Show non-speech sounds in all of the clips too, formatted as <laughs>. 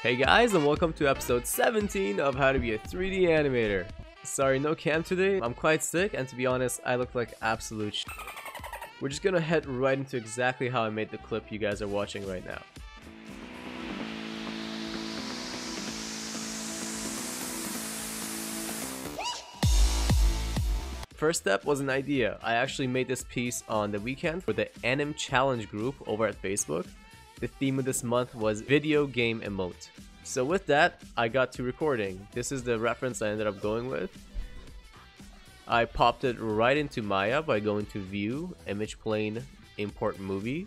Hey guys and welcome to episode 17 of how to be a 3D animator. Sorry no cam today, I'm quite sick and to be honest I look like absolute sh We're just gonna head right into exactly how I made the clip you guys are watching right now. First step was an idea. I actually made this piece on the weekend for the Anim Challenge group over at Facebook. The theme of this month was video game emote. So with that, I got to recording. This is the reference I ended up going with. I popped it right into Maya by going to View, Image Plane, Import Movie,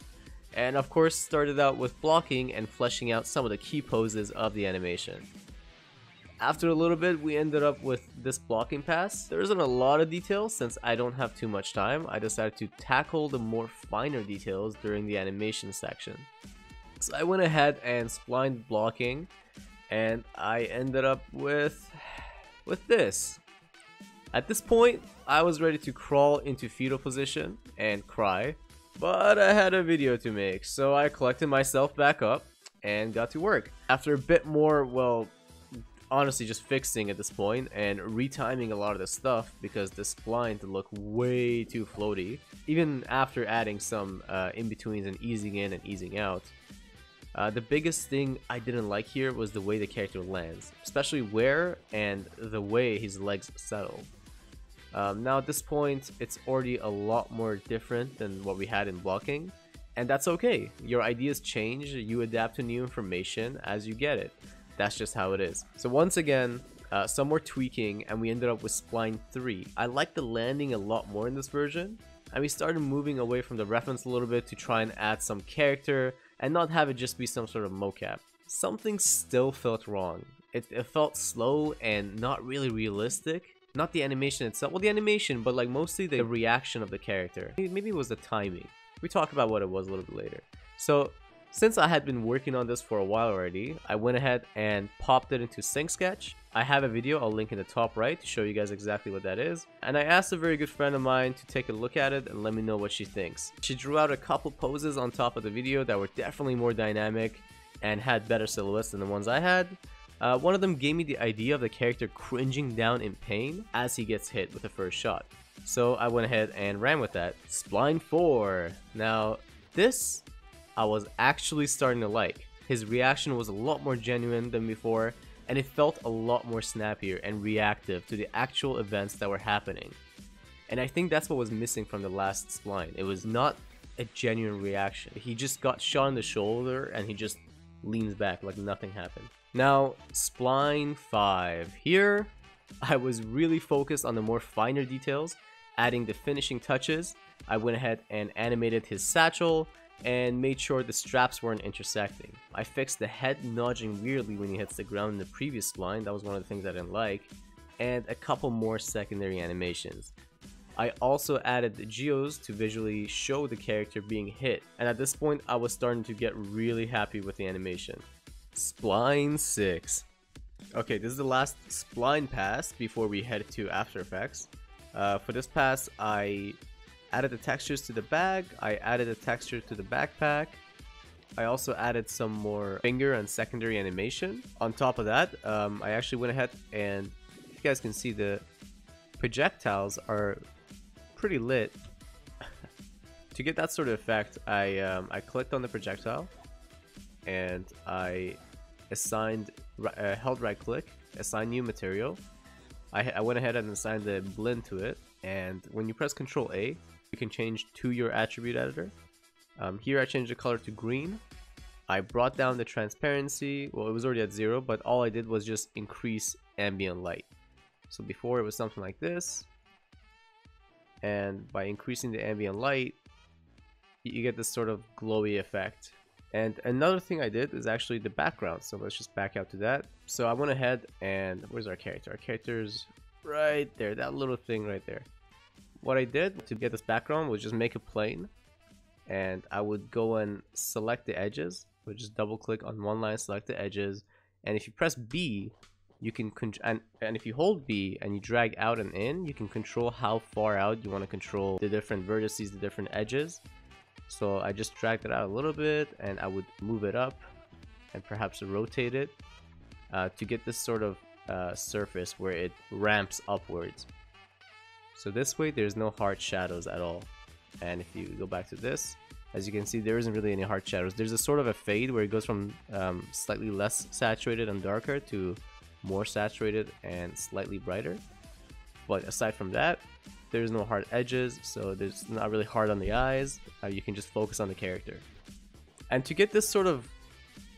and of course started out with blocking and fleshing out some of the key poses of the animation. After a little bit, we ended up with this blocking pass. There isn't a lot of details since I don't have too much time. I decided to tackle the more finer details during the animation section. So I went ahead and splined blocking and I ended up with with this. At this point, I was ready to crawl into fetal position and cry, but I had a video to make, so I collected myself back up and got to work. After a bit more, well, honestly just fixing at this point and retiming a lot of the stuff because the spline to look way too floaty even after adding some uh, in-betweens and easing in and easing out uh, the biggest thing I didn't like here was the way the character lands especially where and the way his legs settle um, now at this point it's already a lot more different than what we had in blocking and that's okay your ideas change you adapt to new information as you get it that's just how it is. So once again, uh, some more tweaking and we ended up with spline 3. I like the landing a lot more in this version and we started moving away from the reference a little bit to try and add some character and not have it just be some sort of mocap. Something still felt wrong. It, it felt slow and not really realistic. Not the animation itself, well the animation, but like mostly the reaction of the character. Maybe it was the timing. We talk about what it was a little bit later. So since I had been working on this for a while already, I went ahead and popped it into Sync Sketch. I have a video I'll link in the top right to show you guys exactly what that is. And I asked a very good friend of mine to take a look at it and let me know what she thinks. She drew out a couple poses on top of the video that were definitely more dynamic and had better silhouettes than the ones I had. Uh, one of them gave me the idea of the character cringing down in pain as he gets hit with the first shot. So I went ahead and ran with that. Spline 4. Now, this I was actually starting to like. His reaction was a lot more genuine than before, and it felt a lot more snappier and reactive to the actual events that were happening. And I think that's what was missing from the last spline. It was not a genuine reaction. He just got shot in the shoulder and he just leans back like nothing happened. Now, spline 5. Here, I was really focused on the more finer details, adding the finishing touches. I went ahead and animated his satchel, and made sure the straps weren't intersecting. I fixed the head nudging weirdly when he hits the ground in the previous line, that was one of the things I didn't like, and a couple more secondary animations. I also added the geos to visually show the character being hit, and at this point I was starting to get really happy with the animation. Spline 6. Okay, this is the last spline pass before we head to After Effects. Uh, for this pass, I added the textures to the bag, I added a texture to the backpack, I also added some more finger and secondary animation. On top of that, um, I actually went ahead and you guys can see the projectiles are pretty lit. <laughs> to get that sort of effect, I, um, I clicked on the projectile and I assigned, uh, held right click, assign new material. I, I went ahead and assigned the Blinn to it and when you press Control A, you can change to your attribute editor. Um, here I changed the color to green. I brought down the transparency, well it was already at zero, but all I did was just increase ambient light. So before it was something like this, and by increasing the ambient light, you get this sort of glowy effect. And another thing I did is actually the background, so let's just back out to that. So I went ahead and, where's our character? Our character's right there, that little thing right there what I did to get this background was just make a plane and I would go and select the edges would just double click on one line select the edges. And if you press B you can and, and if you hold B and you drag out and in you can control how far out you want to control the different vertices the different edges. So I just dragged it out a little bit and I would move it up and perhaps rotate it uh, to get this sort of uh, surface where it ramps upwards. So this way there's no hard shadows at all. And if you go back to this, as you can see there isn't really any hard shadows. There's a sort of a fade where it goes from um, slightly less saturated and darker to more saturated and slightly brighter. But aside from that, there's no hard edges, so there's not really hard on the eyes. Uh, you can just focus on the character. And to get this sort of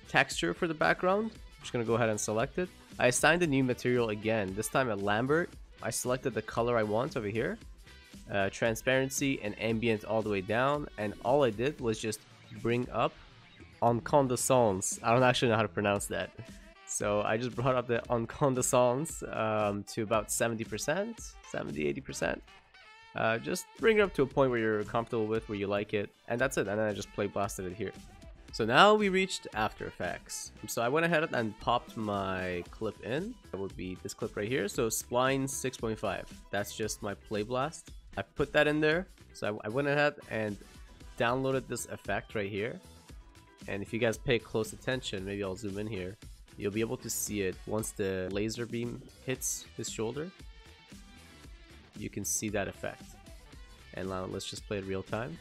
texture for the background, I'm just gonna go ahead and select it. I assigned a new material again, this time at Lambert, I selected the color I want over here, uh, transparency and ambient all the way down, and all I did was just bring up incandescence. I don't actually know how to pronounce that. So I just brought up the incandescence um, to about 70%, 70, 80%. Uh, just bring it up to a point where you're comfortable with, where you like it, and that's it. And then I just play blasted it here. So now we reached After Effects. So I went ahead and popped my clip in. That would be this clip right here. So Spline 6.5. That's just my play blast. I put that in there. So I, I went ahead and downloaded this effect right here. And if you guys pay close attention, maybe I'll zoom in here. You'll be able to see it once the laser beam hits his shoulder. You can see that effect. And now let's just play it real time.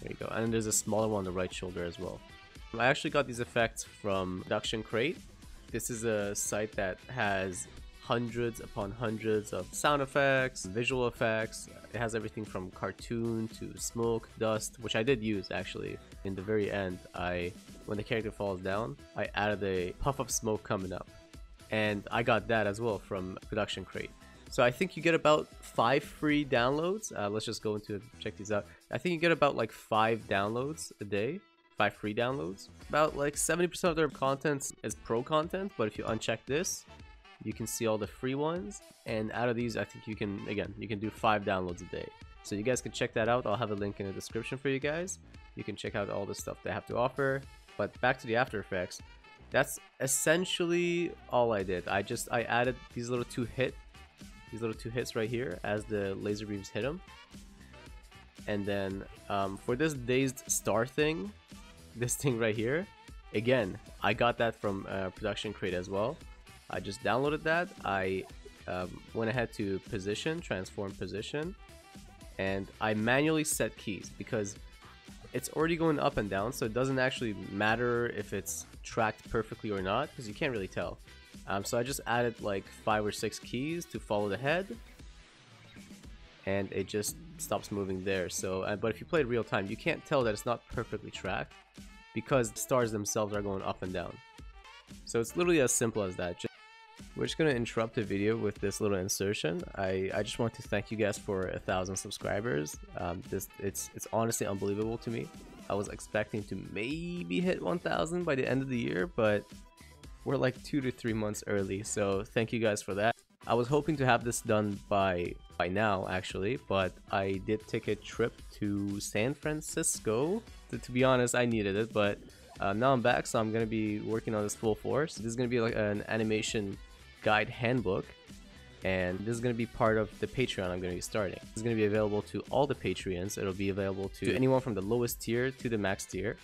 There you go. And there's a smaller one on the right shoulder as well. I actually got these effects from Production Crate. This is a site that has hundreds upon hundreds of sound effects, visual effects. It has everything from cartoon to smoke, dust, which I did use actually. In the very end, I when the character falls down, I added a puff of smoke coming up. And I got that as well from Production Crate. So I think you get about five free downloads. Uh, let's just go into check these out. I think you get about like five downloads a day, five free downloads. About like 70% of their content is pro content, but if you uncheck this, you can see all the free ones. And out of these, I think you can, again, you can do five downloads a day. So you guys can check that out. I'll have a link in the description for you guys. You can check out all the stuff they have to offer. But back to the After Effects. That's essentially all I did. I just, I added these little two hit these little two hits right here as the laser beams hit him. And then um, for this dazed star thing, <laughs> this thing right here, again, I got that from uh, Production Crate as well. I just downloaded that. I um, went ahead to position, transform position, and I manually set keys because it's already going up and down, so it doesn't actually matter if it's tracked perfectly or not because you can't really tell. Um, so I just added like five or six keys to follow the head and it just stops moving there. So, but if you play it real time, you can't tell that it's not perfectly tracked because the stars themselves are going up and down. So it's literally as simple as that. Just, we're just going to interrupt the video with this little insertion. I, I just want to thank you guys for a thousand subscribers. Um, this it's it's honestly unbelievable to me. I was expecting to maybe hit 1,000 by the end of the year, but we're like two to three months early, so thank you guys for that. I was hoping to have this done by by now actually, but I did take a trip to San Francisco. To, to be honest, I needed it, but uh, now I'm back, so I'm gonna be working on this full force. This is gonna be like an animation guide handbook, and this is going to be part of the Patreon I'm going to be starting. It's going to be available to all the Patreons. It'll be available to anyone from the lowest tier to the max tier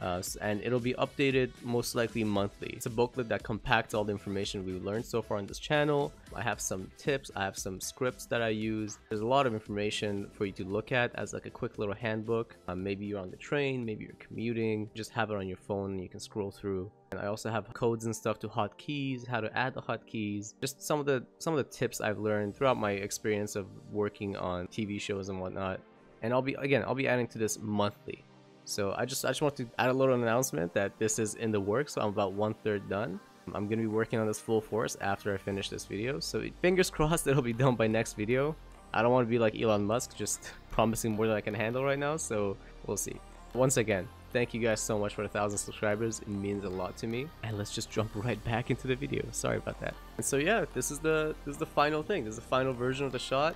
uh, and it'll be updated most likely monthly. It's a booklet that compacts all the information we've learned so far on this channel. I have some tips, I have some scripts that I use. There's a lot of information for you to look at as like a quick little handbook. Um, maybe you're on the train, maybe you're commuting, just have it on your phone and you can scroll through. And I also have codes and stuff to hotkeys, how to add the hotkeys, just some of the some of the tips I've learned throughout my experience of working on TV shows and whatnot. And I'll be again, I'll be adding to this monthly. So I just I just want to add a little announcement that this is in the works. So I'm about one third done. I'm gonna be working on this full force after I finish this video. So fingers <laughs> crossed it'll be done by next video. I don't want to be like Elon Musk, just <laughs> promising more than I can handle right now. So we'll see. Once again, thank you guys so much for a thousand subscribers. It means a lot to me. And let's just jump right back into the video. Sorry about that. And so yeah, this is the this is the final thing. This is the final version of the shot.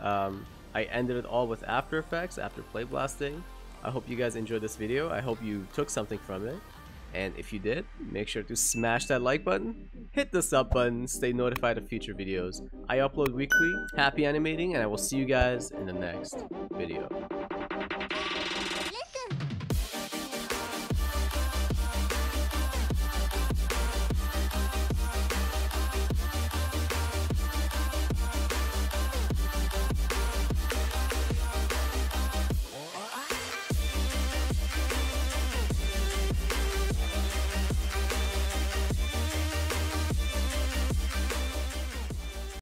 Um, I ended it all with After Effects after play blasting. I hope you guys enjoyed this video. I hope you took something from it. And if you did, make sure to smash that like button, hit the sub button, stay notified of future videos. I upload weekly. Happy animating, and I will see you guys in the next video.